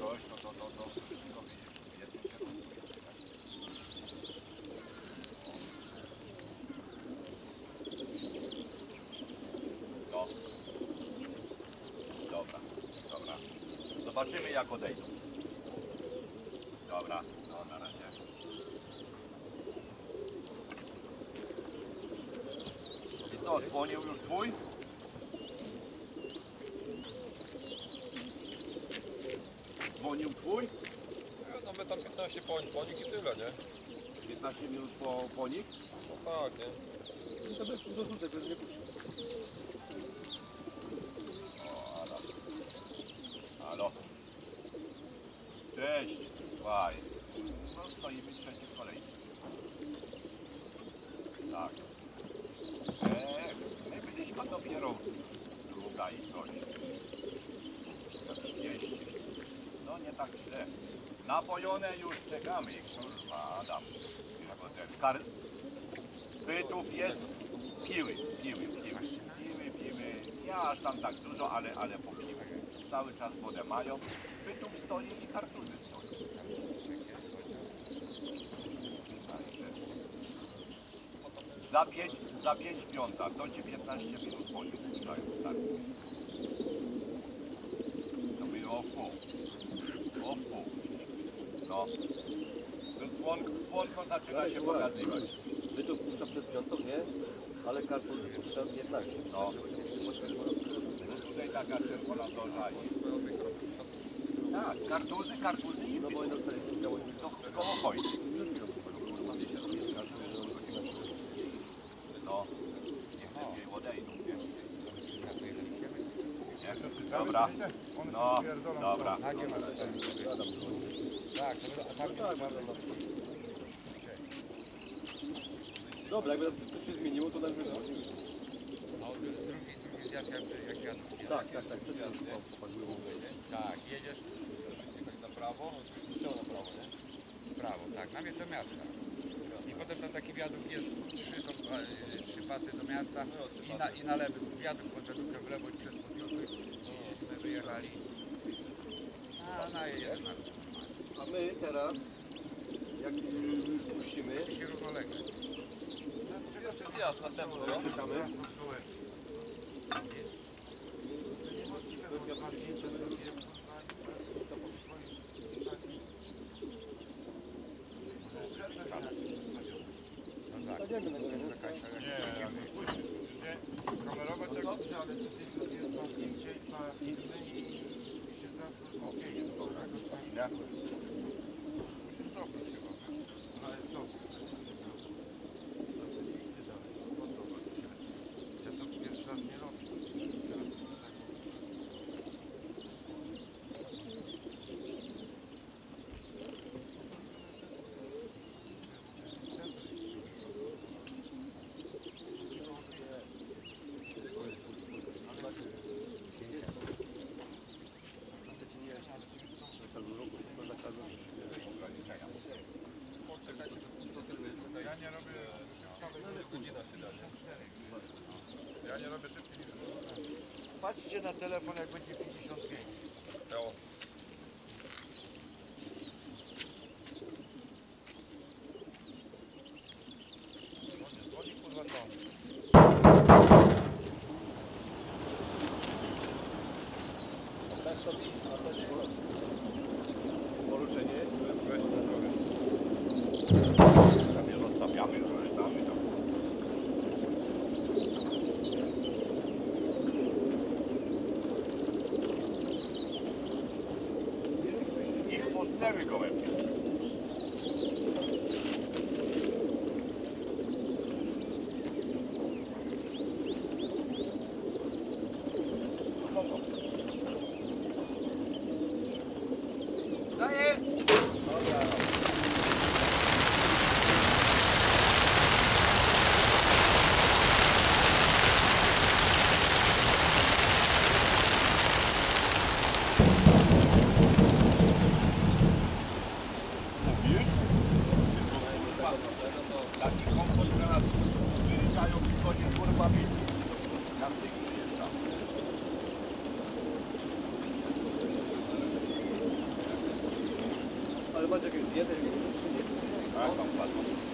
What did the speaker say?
coś, no to, to, to wszystko wyjdzie? No. Dobra, dobra. Zobaczymy jak odejdą. Dobra, no na razie. I co, dzwonił już twój? Dzwonił twój? No my tam 15 po, po nich i tyle, nie? 15 minut po, po nich? No tak, nie? To bez, do tutaj, bez nie. O, halo. Halo. Cześć. Słuchaj. No stoimy trzeci w kolejce. Tak. Eee, my byliśmy dopiero druga i coś. Jak 30. Tak źle. Napojone już czekamy. Kurwa, Adam. Kar... Pytów jest piły, piły, piły, piły, piły. Nie aż tam tak dużo, ale, ale po piły. Cały czas wodę mają. Pytów stoi i kartuzy stoi. Także Za pięć, za pięć piąta, to ci 15 minut po nich puszczają stary. To było o wpół. No. Słonko, słonko zaczyna się pokazywać. Wy to puszcza przed piątą, nie? Ale karpuz puszcza 15. No. Tutaj taka czerwona zorza. Tak, kartuzy, kartuzy i No bo pytu. oni dostali z białego To koło hojny. No. Niech lepiej odejdą? Dobra. No, dobra. Tak, to a tam Tak, bardzo no. Dobra, jakby to się zmieniło, to najpierw... no, drugi, drugi zjazd jak, jadę. Tak, tak, tak. Przed chwilą popatrzyłem. Tak, jedziesz Tak na prawo, no chciał na prawo, nie? w prawo, tak, na do miasta. I potem tam taki wiadukt jest, trzy, są, e, trzy pasy do miasta i na, i na lewy wiadukt wiaduktem w lewo i przez. My wyjechali. A na 11. A my teraz, jak puścimy, się równolegle. Pierwszy zjazd, następny, no. czekamy. Tak. Stawiamy na górę, nie? Czekaj, czekaj. Nie, ale puść, nie, kamerować tak dobrze, ale to jest to jest dwa zdjęcie i dwa filmy i, i się tam, okej, jest dobra, to fajnie. Musisz dobić chyba, wiesz? No ale co? Ja to pierwszy raz nie robię. Teraz to tak. Ja nie robię Godzina się da, nie? Ja nie robię szybciej niż Patrzcie na telefon jak będzie 55. Miało. Dzwoni kurwa to. Poruszenie. Tam je Niech postępy gołębie. No 저기 위에서 이렇게 붙이면 예쁜데. 아, 맞아.